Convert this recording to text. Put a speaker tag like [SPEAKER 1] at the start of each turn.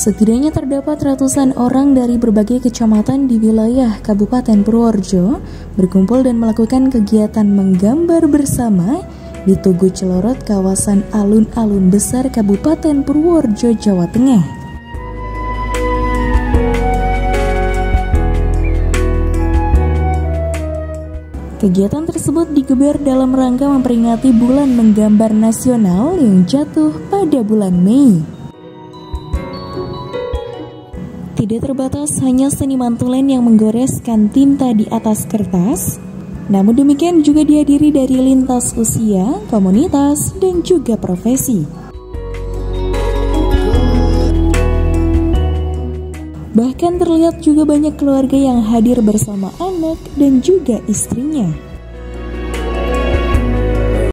[SPEAKER 1] Setidaknya terdapat ratusan orang dari berbagai kecamatan di wilayah Kabupaten Purworejo berkumpul dan melakukan kegiatan menggambar bersama di Tugu Celorot kawasan alun-alun besar Kabupaten Purworejo, Jawa Tengah. Kegiatan tersebut digeber dalam rangka memperingati bulan menggambar nasional yang jatuh pada bulan Mei. Tidak terbatas hanya seniman tulen yang menggoreskan tinta di atas kertas, namun demikian juga dihadiri dari lintas usia, komunitas, dan juga profesi. Bahkan terlihat juga banyak keluarga yang hadir bersama anak dan juga istrinya.